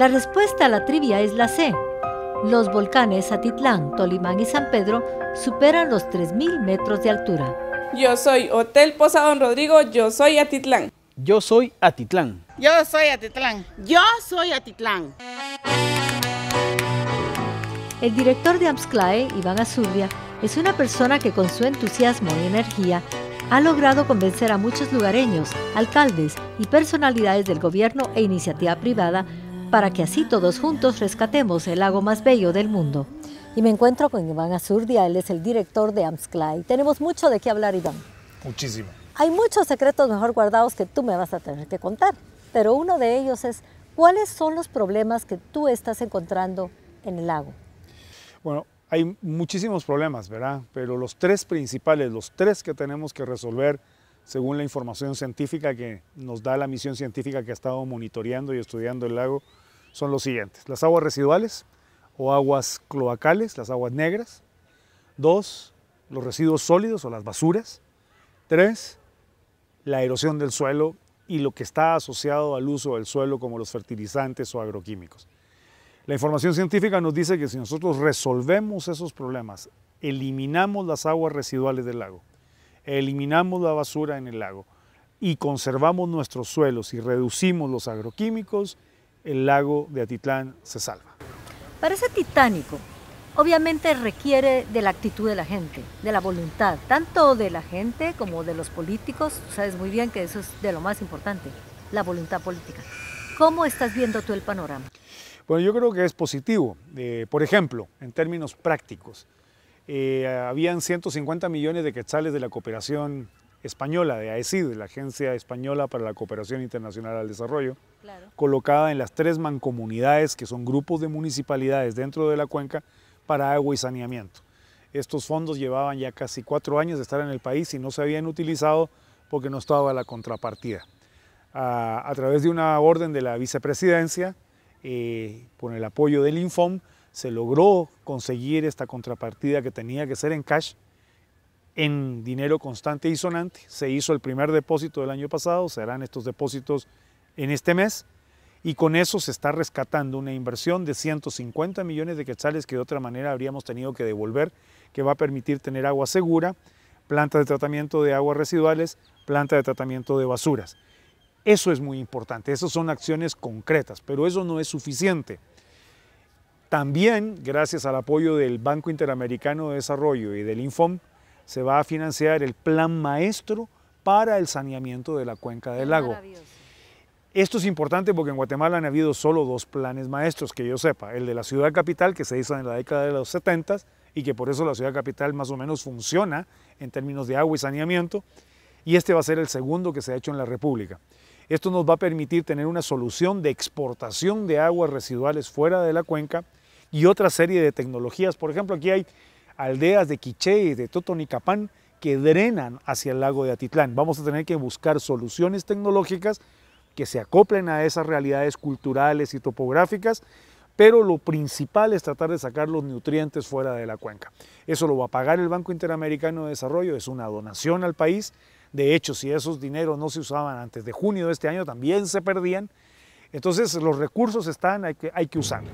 La respuesta a la trivia es la C. Los volcanes Atitlán, Tolimán y San Pedro superan los 3.000 metros de altura. Yo soy Hotel Posada Don Rodrigo, yo soy Atitlán. Yo soy Atitlán. Yo soy Atitlán. Yo soy Atitlán. El director de AMSCLAE, Iván Azurria, es una persona que con su entusiasmo y energía ha logrado convencer a muchos lugareños, alcaldes y personalidades del gobierno e iniciativa privada para que así todos juntos rescatemos el lago más bello del mundo. Y me encuentro con Iván Azurdia, él es el director de AMSCLAE. Tenemos mucho de qué hablar, Iván. Muchísimo. Hay muchos secretos mejor guardados que tú me vas a tener que contar, pero uno de ellos es cuáles son los problemas que tú estás encontrando en el lago. Bueno, hay muchísimos problemas, ¿verdad? Pero los tres principales, los tres que tenemos que resolver según la información científica que nos da la misión científica que ha estado monitoreando y estudiando el lago, son los siguientes. Las aguas residuales o aguas cloacales, las aguas negras. Dos, los residuos sólidos o las basuras. Tres, la erosión del suelo y lo que está asociado al uso del suelo como los fertilizantes o agroquímicos. La información científica nos dice que si nosotros resolvemos esos problemas, eliminamos las aguas residuales del lago, eliminamos la basura en el lago y conservamos nuestros suelos y reducimos los agroquímicos, el lago de Atitlán se salva. Parece titánico. Obviamente requiere de la actitud de la gente, de la voluntad, tanto de la gente como de los políticos. Sabes muy bien que eso es de lo más importante, la voluntad política. ¿Cómo estás viendo tú el panorama? Bueno, yo creo que es positivo. Eh, por ejemplo, en términos prácticos, eh, habían 150 millones de quetzales de la cooperación española, de AECID, la Agencia Española para la Cooperación Internacional al Desarrollo, colocada en las tres mancomunidades, que son grupos de municipalidades dentro de la cuenca, para agua y saneamiento. Estos fondos llevaban ya casi cuatro años de estar en el país y no se habían utilizado porque no estaba la contrapartida. a, a través de una orden de la vicepresidencia, eh, con el apoyo del Infom, se logró conseguir esta contrapartida que tenía que ser en cash, en dinero constante y sonante. Se hizo el primer depósito del año pasado, serán estos depósitos en este mes, y con eso se está rescatando una inversión de 150 millones de quetzales que de otra manera habríamos tenido que devolver, que va a permitir tener agua segura, plantas de tratamiento de aguas residuales, planta de tratamiento de basuras. Eso es muy importante, esas son acciones concretas, pero eso no es suficiente. También, gracias al apoyo del Banco Interamericano de Desarrollo y del Infom, se va a financiar el plan maestro para el saneamiento de la cuenca del lago. Esto es importante porque en Guatemala han habido solo dos planes maestros que yo sepa, el de la ciudad capital que se hizo en la década de los 70 y que por eso la ciudad capital más o menos funciona en términos de agua y saneamiento, y este va a ser el segundo que se ha hecho en la República. Esto nos va a permitir tener una solución de exportación de aguas residuales fuera de la cuenca y otra serie de tecnologías. Por ejemplo, aquí hay aldeas de Quiché y de Totonicapán que drenan hacia el lago de Atitlán. Vamos a tener que buscar soluciones tecnológicas que se acoplen a esas realidades culturales y topográficas, pero lo principal es tratar de sacar los nutrientes fuera de la cuenca. Eso lo va a pagar el Banco Interamericano de Desarrollo, es una donación al país de hecho, si esos dineros no se usaban antes de junio de este año, también se perdían. Entonces, los recursos están, hay que, hay que usarlos.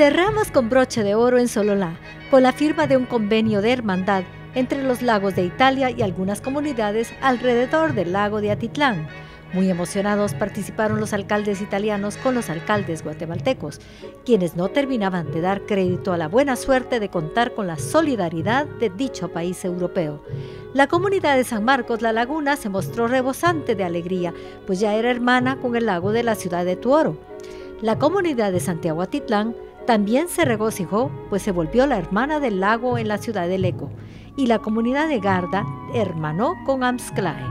Cerramos con broche de oro en Sololá, con la firma de un convenio de hermandad entre los lagos de Italia y algunas comunidades alrededor del lago de Atitlán muy emocionados participaron los alcaldes italianos con los alcaldes guatemaltecos, quienes no terminaban de dar crédito a la buena suerte de contar con la solidaridad de dicho país europeo. La comunidad de San Marcos La Laguna se mostró rebosante de alegría, pues ya era hermana con el lago de la ciudad de Tuoro. La comunidad de Santiago Atitlán también se regocijó, pues se volvió la hermana del lago en la ciudad de Leco, y la comunidad de Garda hermanó con Amsclae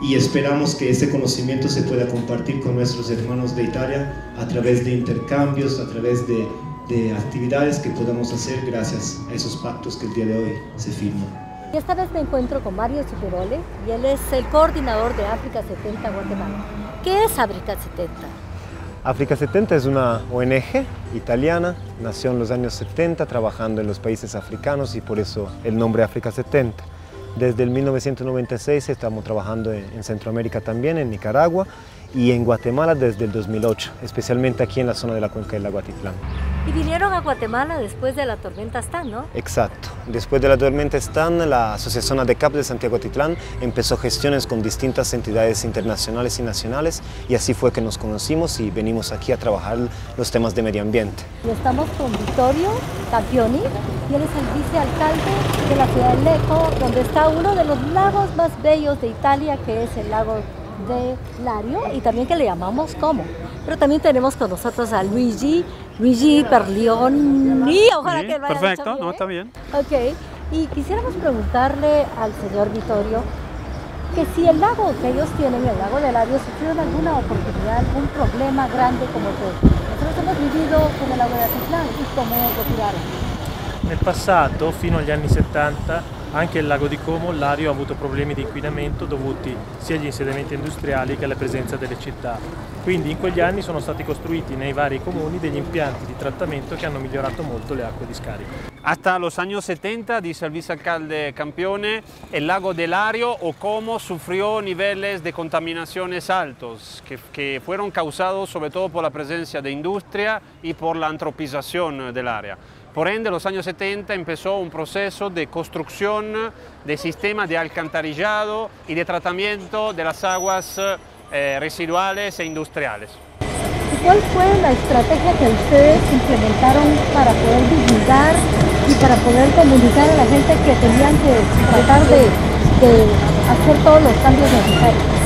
y esperamos que ese conocimiento se pueda compartir con nuestros hermanos de Italia a través de intercambios, a través de, de actividades que podamos hacer gracias a esos pactos que el día de hoy se firman. Y esta vez me encuentro con Mario Superole y él es el coordinador de África 70 Guatemala. ¿Qué es África 70? África 70 es una ONG italiana, nació en los años 70 trabajando en los países africanos y por eso el nombre África 70. Desde el 1996 estamos trabajando en Centroamérica también, en Nicaragua y en Guatemala desde el 2008, especialmente aquí en la zona de la cuenca del lago Atitlán. Y vinieron a Guatemala después de la tormenta Stan, ¿no? Exacto. Después de la tormenta Stan, la Asociación ADECAP de Santiago Atitlán empezó gestiones con distintas entidades internacionales y nacionales y así fue que nos conocimos y venimos aquí a trabajar los temas de medio ambiente. Y estamos con Vittorio Campioni, él es el vicealcalde de la ciudad de Leco, donde está uno de los lagos más bellos de Italia, que es el lago de Lario y también que le llamamos como. Pero también tenemos con nosotros a Luigi, Luigi Perlioni, ojalá que lo haya Perfecto, no, está bien. Ok, y quisiéramos preguntarle al señor Vittorio que si el lago que ellos tienen, el lago de Lario, sufrió alguna oportunidad, algún problema grande como que nosotros hemos vivido con el lago de Atitlán y cómo lo curaron. Nel passato, fino agli anni 70, Anche il lago di Como, Lario ha avuto problemi di inquinamento dovuti sia agli insediamenti industriali che alla presenza delle città. Quindi in quegli anni sono stati costruiti nei vari comuni degli impianti di trattamento che hanno migliorato molto le acque di scarico. Hasta los años 70, dice el vicealcalde Campione, el lago de Lario o Como sufrió niveles de contaminaciones altos que, que fueron causados sobre todo por la presencia de industria y por la antropización del. Por ende, en los años 70 empezó un proceso de construcción de sistemas de alcantarillado y de tratamiento de las aguas eh, residuales e industriales. ¿Cuál fue la estrategia que ustedes implementaron para poder divulgar y para poder comunicar a la gente que tenían que tratar de, de hacer todos los cambios necesarios?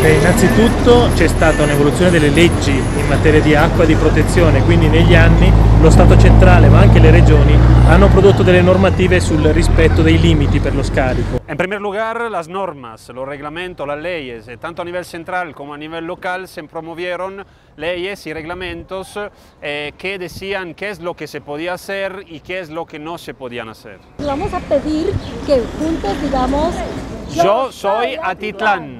Beh, innanzitutto c'è stata un'evoluzione delle leggi in materia di acqua e di protezione, quindi negli anni lo Stato centrale ma anche le regioni hanno prodotto delle normative sul rispetto dei limiti per lo scarico. In primo lugar, las normas, los reglamentos, las leyes, tanto a nivel central como a nivel local se promovieron leyes y reglamentos eh, que decían qué es lo que se podía hacer y qué es lo que no se podían hacer. Vamos a pedir que juntos digamos... Yo soy Atitlán.